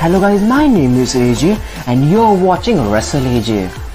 Hello guys, my name is AJ and you're watching Wrestle AJ.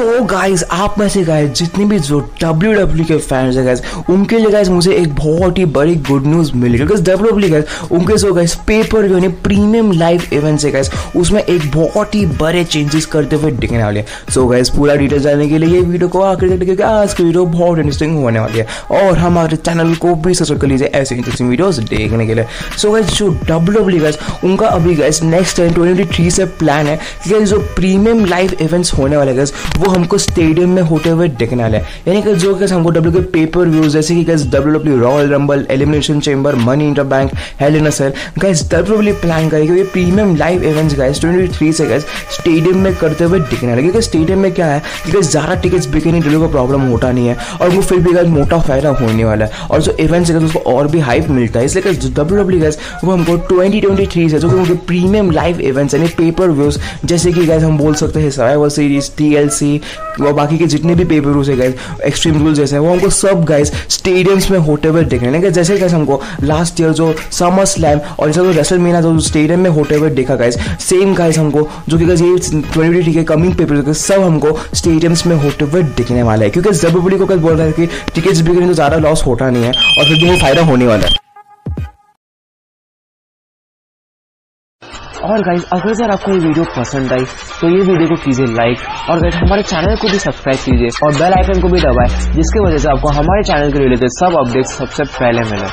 So so guys आप में से guys जितने भी जो डब्ल्यू डब्ल्यू के फैंस है गाइज़ उनके लिए गाइज़ मुझे एक बहुत ही बड़ी गुड न्यूज़ मिली। बिकॉज़ डब्ल्यू डब्ल्यू गाइज़ उनके जो गाइज़ पेपर जो है प्रीमियम लाइव इवेंट्स है गाइज़ उसमें एक बहुत ही बड़े चेंजेस करते हुए दिखने वाले हैं। सो गाइज़ पूरा डिटेल्स जानने के लिए ये वीडियो को आकर देखिए, क्योंकि आज की वीडियो बहुत इंटरेस्टिंग होने वाली है। और हमारे चैनल को भी सब्सक्राइब कर लीजिए ऐसे इंटरेस्टिंग वीडियोस देखने के लिए। सो गाइज़ जो डब्ल्यू डब्ल्यू गाइज़ उनका अभी guys next time twenty three से प्लान है कि जो प्रीमियम लाइव इवेंट्स होने वाले गाइज़ वो हमको स्टेडियम में होते हुए देखने वाले यानी कि जो कैसे हमको डब्ल्यू के पेपर व्यूज़ जैसे कि guys W W Royal Rumble Elimination Chamber Money in the Bank Hell in Cell guys W W plan करेगी ये premium live events guys twenty three से गैस स्टेडियम में करते हुए दिखने वाले क्योंकि स्टेडियम में क्या है क्योंकि ज़्यादा टिकट्स बिके नहीं डब्ल्यू का प्रॉब्लम होता नहीं है और वो फिर भी गैस मोटा फ़ायदा होने वाला है। और जो इवेंट्स है उसको और भी हाइप मिलता है। इसलिए डब्ल्यू डब्ल्यू गैस वो हमको ट्वेंटी ट्वेंटी थ्री से जो कि उनके प्रीमियम लाइव इवेंट्स यानी पेपर व्यूज़ जैसे कि गैस हम बोल सकते हैं survivor series T L C और बाकी के जितने भी पेपर रूल्स है गाइज़ एक्सट्रीम रूल्स जैसे हैं, वो हमको सब गाइज़ स्टेडियम्स में होते हुए देखने लगे जैसे गाइज़ हमको लास्ट ईयर जो समर स्लैम और जैसे जो रेसल मीना जो स्टेडियम में होते हुए देखा गाइज़ सेम गाइज़ हमको, जो कि गाइज़ ये ट्वेंटी के कमिंग पेपर सब हमको स्टेडियम्स में होते हुए दिखने वाला है। क्योंकि जब को कल बोल रहा है कि टिकट्स बिकने तो ज़्यादा लॉस होता नहीं है और फिर भी वो फ़ायदा होने वाला है। और गाइज़ अगर सर आपको ये वीडियो पसंद आई तो ये वीडियो को कीजिए लाइक और गाइज़ हमारे चैनल को भी सब्सक्राइब कीजिए और बेल आइकन को भी दबाए, जिसके वजह से आपको हमारे चैनल के रिलेटेड सब अपडेट सबसे पहले मिले।